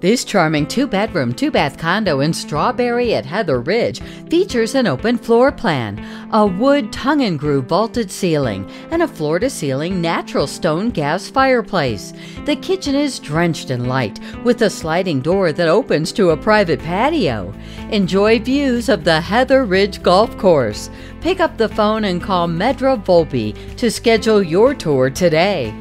This charming two bedroom, two bath condo in Strawberry at Heather Ridge features an open floor plan, a wood tongue and groove vaulted ceiling, and a floor to ceiling natural stone gas fireplace. The kitchen is drenched in light with a sliding door that opens to a private patio. Enjoy views of the Heather Ridge Golf Course. Pick up the phone and call Medra Volpi to schedule your tour today.